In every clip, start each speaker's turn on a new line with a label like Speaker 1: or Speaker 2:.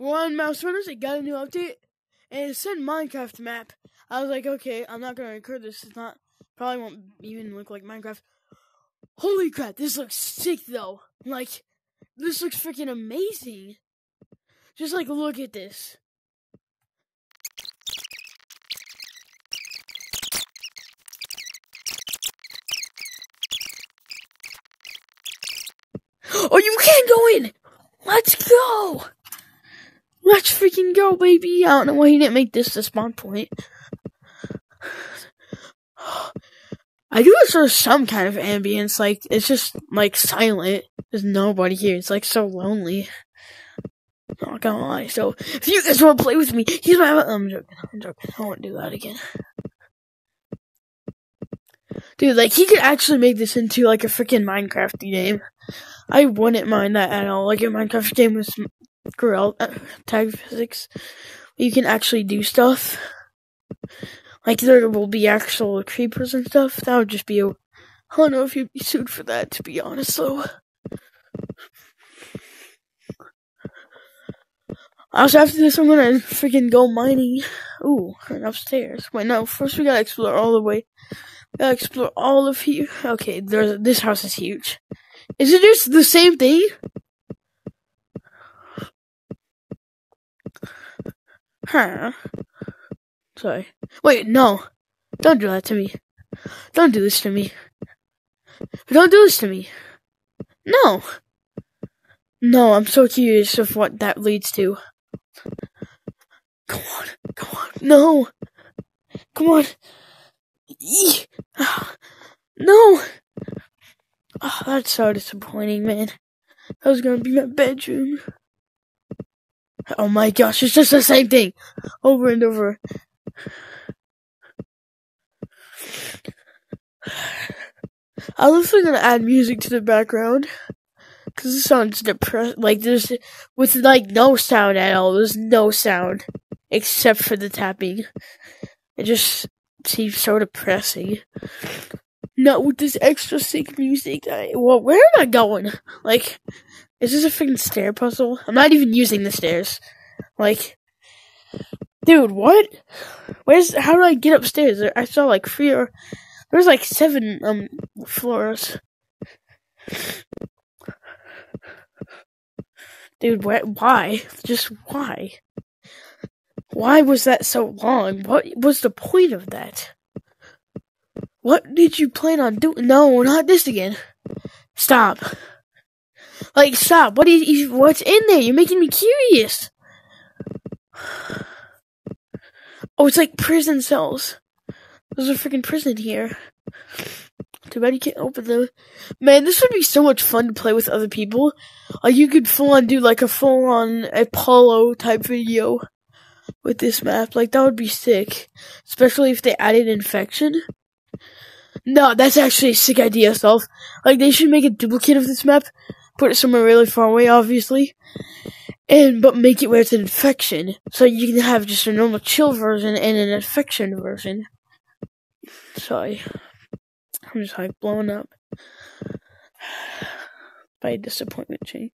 Speaker 1: we're on Mouse Runners. It got a new update, and it said Minecraft map. I was like, okay, I'm not gonna record this. It's not probably won't even look like Minecraft. Holy crap, this looks sick though. Like, this looks freaking amazing. Just like look at this. Oh, you can't go in! Let's go! Let's freaking go, baby! I don't know why he didn't make this the spawn point. I do there was some kind of ambience, like, it's just, like, silent. There's nobody here. It's, like, so lonely. Not gonna lie. So, if you guys want to play with me, use my, I'm joking, I'm joking. I won't do that again. Dude, like, he could actually make this into, like, a freaking Minecraft game. I wouldn't mind that at all. Like, a Minecraft game with Gorel uh, tag physics. You can actually do stuff. Like there will be actual creepers and stuff. That would just be a. I don't know if you'd be sued for that, to be honest, though. Also, after this, I'm gonna freaking go mining. Ooh, upstairs. Wait, no, first we gotta explore all the way. We gotta explore all of here. Okay, there's, this house is huge. Is it just the same thing? Huh. Sorry. Wait, no. Don't do that to me. Don't do this to me. Don't do this to me. No. No, I'm so curious of what that leads to. Come on. Come on. No. Come on. No. Oh, that's so disappointing, man. That was gonna be my bedroom. Oh my gosh, it's just the same thing. Over and over. I'm also gonna add music to the background. Cause it sounds depressed. Like there's, with like no sound at all. There's no sound. Except for the tapping. It just seems so depressing. Not with this extra sick music. I, well, where am I going? Like, is this a freaking stair puzzle? I'm not even using the stairs. Like, dude, what? Where's, how do I get upstairs? I saw like three or, there's like seven, um, floors. Dude, wh- why? Just why? Why was that so long? What was the point of that? What did you plan on doing? No, not this again. Stop. Like, stop. What is, what's in there? You're making me curious. Oh, it's like prison cells. There's a freaking prison here. Too bad you can't open them. Man, this would be so much fun to play with other people. Like, you could full on do like a full on Apollo type video with this map. Like, that would be sick. Especially if they added infection. No, that's actually a sick idea, Self. Like, they should make a duplicate of this map, put it somewhere really far away, obviously, and but make it where it's an infection, so you can have just a normal chill version and an infection version. Sorry, I'm just like blowing up by disappointment chain.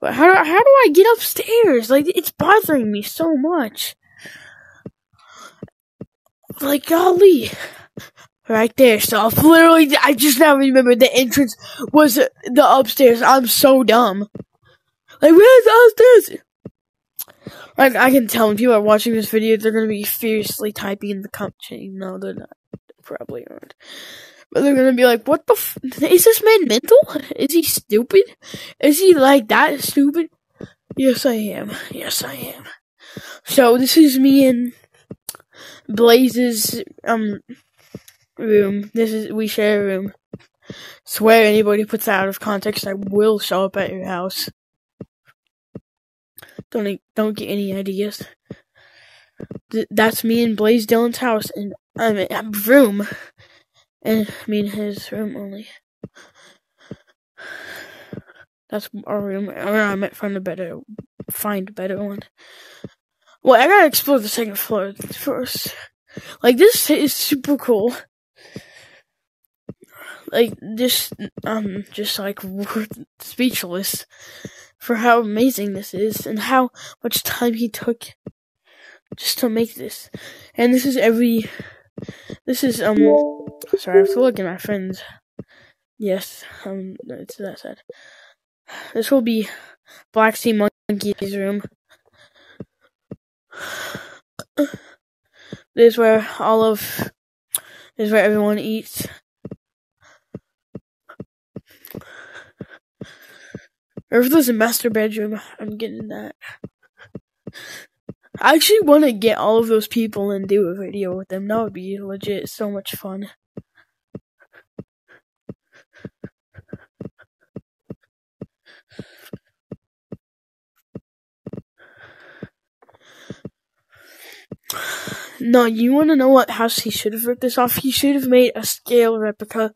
Speaker 1: But how do how do I get upstairs? Like it's bothering me so much. Like golly. Right there, so I literally, I just now remember the entrance was the upstairs. I'm so dumb. Like, where's the upstairs? Like, I can tell when people are watching this video, they're gonna be furiously typing in the comment. No, they're not. They probably aren't. But they're gonna be like, what the f- is this man mental? Is he stupid? Is he like that stupid? Yes, I am. Yes, I am. So, this is me and Blaze's, um, room. This is we share a room. Swear anybody puts that out of context, I will show up at your house. Don't don't get any ideas. Th- that's me and Blaze Dylan's house, and I'm in a room, and me and his room only. That's our room. Or I might find a better, find a better one. Well, I gotta explore the second floor first. Like this is super cool like just um just like speechless. for how amazing this is and how much time he took just to make this. And this is every this is um sorry, I have to look at my friends. Yes, um it's that sad. This will be Black Sea Monkey's room. This is where all of this is where everyone eats. Or if there's a master bedroom, I'm getting that. I actually want to get all of those people and do a video with them. That would be legit so much fun. No, you want to know what house he should have ripped this off? He should have made a scale replica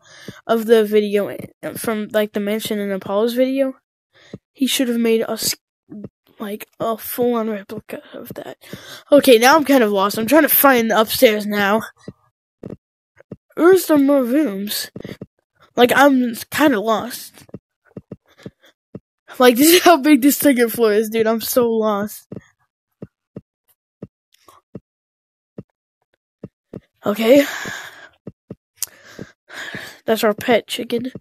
Speaker 1: of the video from like the mansion in Apollo's video. He should have made us like a full on replica of that. Okay, now I'm kind of lost. I'm trying to find the upstairs now. Where's some more rooms? Like I'm kind of lost. Like this is how big this second floor is, dude. I'm so lost. Okay. That's our pet chicken.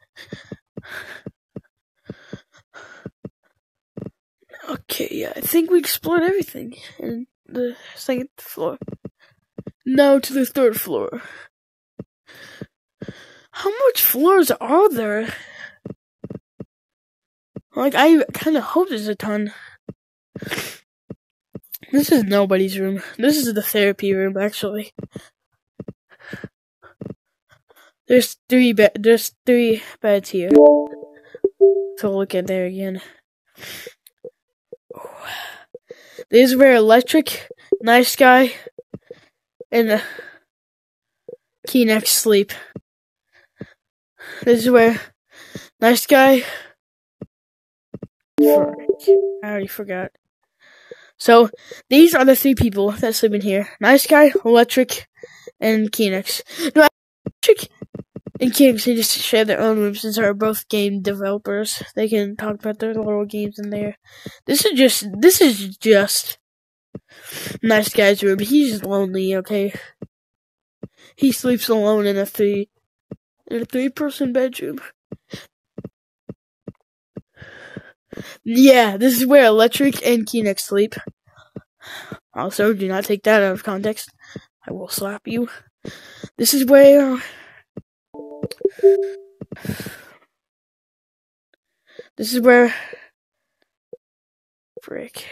Speaker 1: Okay, yeah, I think we explored everything in the second floor. Now to the third floor. How much floors are there? Like, I kind of hope there's a ton. This is nobody's room. This is the therapy room, actually. There's three be- there's three beds here. So look at there again. This is where electric, nice guy, and uh, Keenex sleep. This is where nice guy. I already forgot. So these are the three people that sleep in here: nice guy, electric, and Keenex. No, electric and Kings, they just share their own rooms since they're both game developers. They can talk about their little games in there. This is just, this is just nice guy's room. He's just lonely, okay? He sleeps alone in a three, in a three person bedroom. Yeah, this is where Electric and Keenex sleep. Also, do not take that out of context. I will slap you. This is where this is where. Frick.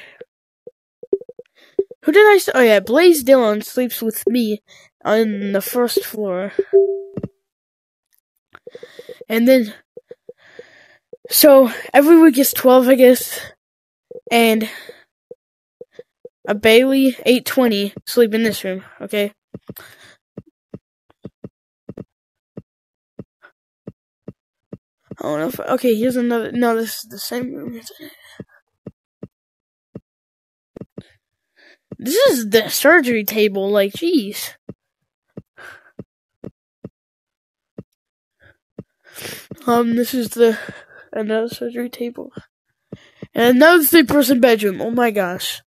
Speaker 1: Who did I say? Oh yeah, Blaze Dillon sleeps with me on the first floor. And then. So, every week is 12, I guess. And. A Bailey 820 sleep in this room, okay? Oh no! Okay, here's another. No, this is the same room. This is the surgery table. Like, jeez. Um, this is the another surgery table, and another three-person bedroom. Oh my gosh,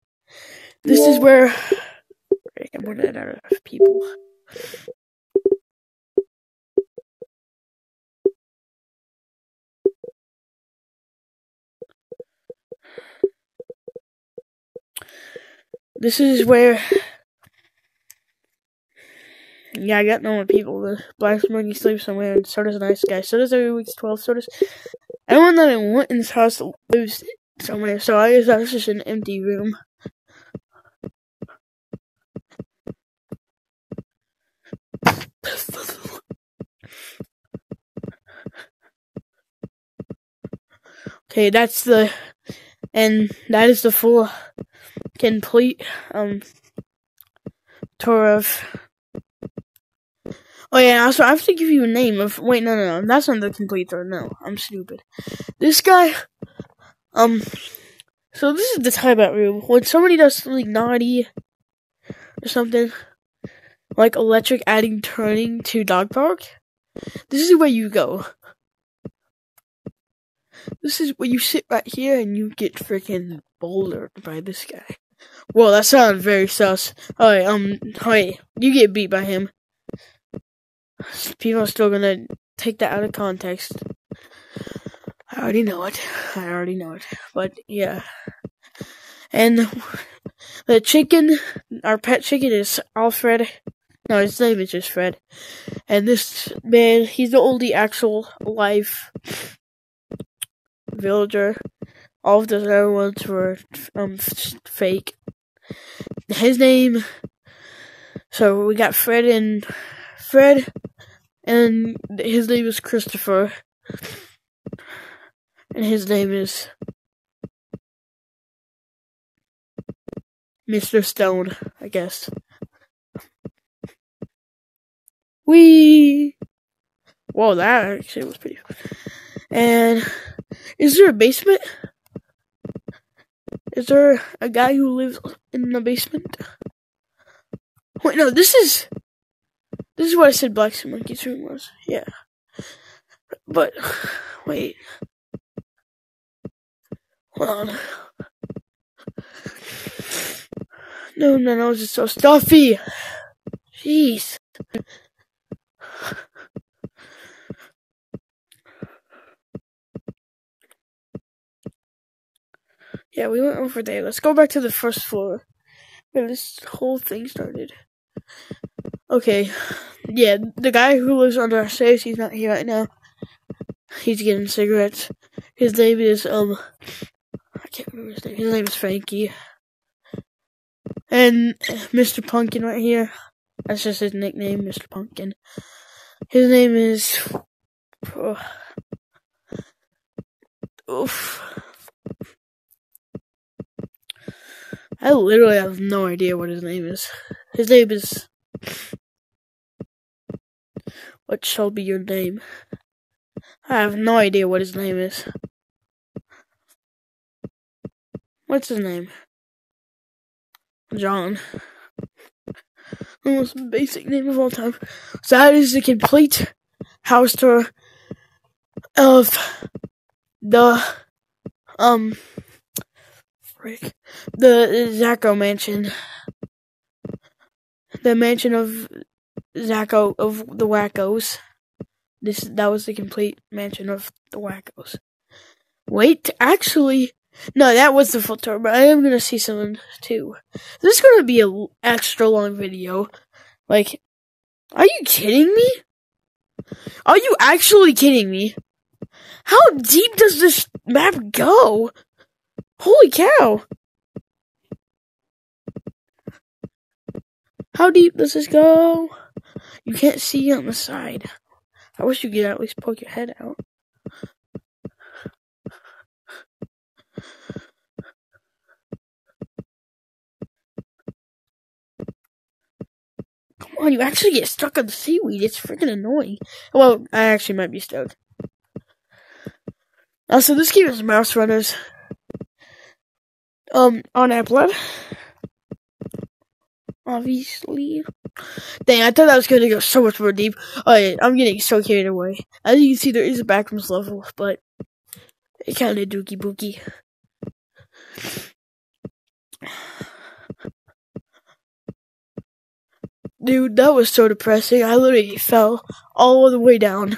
Speaker 1: this is where I'm running out of people. This is where. Yeah, I got no more people. The Black Monkey sleeps somewhere, and so does a nice guy. So does every week's 12. So does everyone that I want in this house lives somewhere. So I guess that's just an empty room. Okay, that's the. And that is the full complete um tour of Oh yeah, also I have to give you a name of wait no no no that's not the complete tour, no, I'm stupid. This guy um so this is the timeout room. When somebody does something naughty or something like electric adding turning to dog park, this is where you go. This is where you sit right here and you get freaking bouldered by this guy. Well, that sounds very sus. Alright, um, hey, you get beat by him. People are still gonna take that out of context. I already know it. I already know it. But yeah. And the chicken, our pet chicken is Alfred. No, his name is just Fred. And this man, he's the only actual live villager. All of those other ones were um fake. His name. So we got Fred and Fred, and his name is Christopher, and his name is Mr. Stone, I guess. We. Whoa, that actually was pretty. And is there a basement? Is there a guy who lives in the basement? Wait, no, this is. This is what I said Black Monkey's room was. Yeah. But, wait. Hold on. No, no, no, it's so stuffy. Jeez. Yeah, we went over there. Let's go back to the first floor where this whole thing started. Okay, yeah, the guy who lives under our stairs, he's not here right now. He's getting cigarettes. His name is, um, I can't remember his name. His name is Frankie. And Mr. Pumpkin right here. That's just his nickname, Mr. Pumpkin. His name is. Oh, oof. I literally have no idea what his name is. His name is. What shall be your name? I have no idea what his name is. What's his name? John. The most basic name of all time. So that is the complete house tour of the um the Zacko mansion. The mansion of Zacko of the Wackos. This that was the complete mansion of the Wackos. Wait, actually, no, that was the full tour, but I am gonna see someone too. This is gonna be a extra long video. Like, are you kidding me? Are you actually kidding me? How deep does this map go? Holy cow! How deep does this go? You can't see on the side. I wish you could at least poke your head out. Come on, you actually get stuck on the seaweed. It's freaking annoying. Well, I actually might be stuck. Also, this game is Mouse Runners. Um, on App Lab Obviously. Dang, I thought I was to go so much more deep. Oh, yeah, I'm getting so carried away. As you can see, there is a backrooms level, but it kind of dookie bookie. Dude, that was so depressing. I literally fell all the way down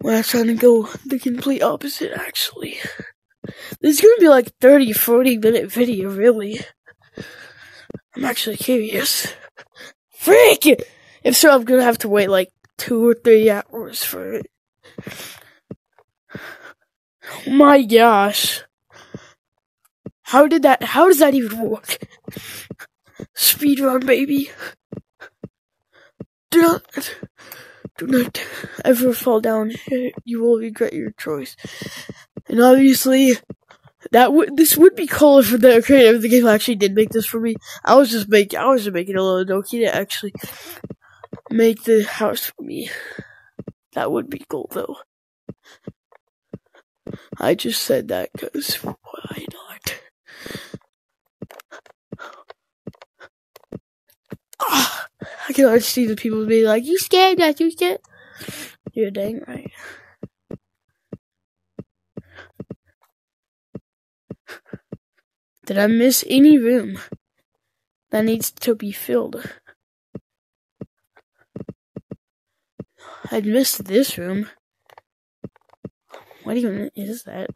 Speaker 1: when I was trying to go the complete opposite, actually. This is gonna be like 30, 40 minute video, really. I'm actually curious. Freak! If so, I'm gonna have to wait like two or three hours for it. Oh my gosh. How did that, how does that even work? Speedrun, baby. Do not, do not ever fall down. You will regret your choice. And obviously, that would this would be cool if the creator of the game actually did make this for me. I was just making I was just making a little donkey to actually make the house for me. That would be cool though. I just said that because why not? Oh, I can already see the people being like, "You scared? That you scared?" You're dang right. Did I miss any room that needs to be filled? I'd missed this room. What even is that?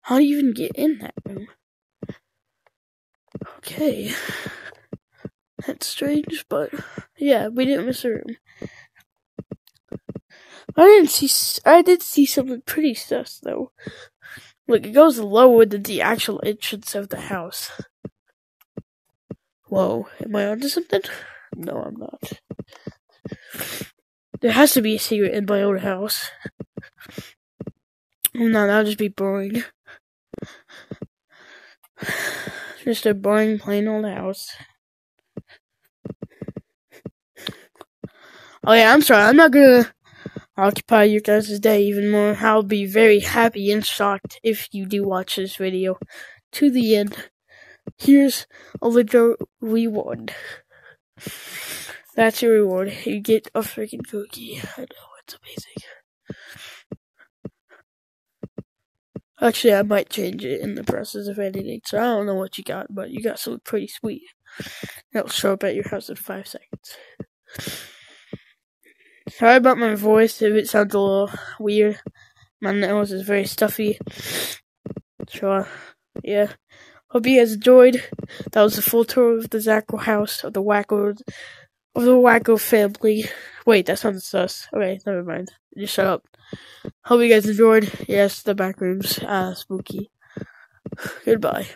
Speaker 1: How do you even get in that room? Okay. That's strange, but yeah, we didn't miss a room. I didn't see. I did see something pretty sus though. Look, it goes lower than the actual entrance of the house. Whoa, am I onto something? No, I'm not. There has to be a secret in my own house. No, that'll just be boring. Just a boring, plain old house. Oh yeah, I'm sorry. I'm not gonna occupy your guys' day even more. I'll be very happy and shocked if you do watch this video to the end. Here's a little reward. That's your reward. You get a freaking cookie. I know, it's amazing. Actually, I might change it in the process of editing, so I don't know what you got, but you got something pretty sweet. It'll show up at your house in five seconds. Sorry about my voice if it sounds a little weird. My nose is very stuffy. So, uh, yeah. Hope you guys enjoyed. That was a full tour of the Zacko house, of the Wacko, of the Wacko family. Wait, that sounds sus. Okay, never mind. Just shut up. Hope you guys enjoyed. Yes, the back room's uh, spooky. Goodbye.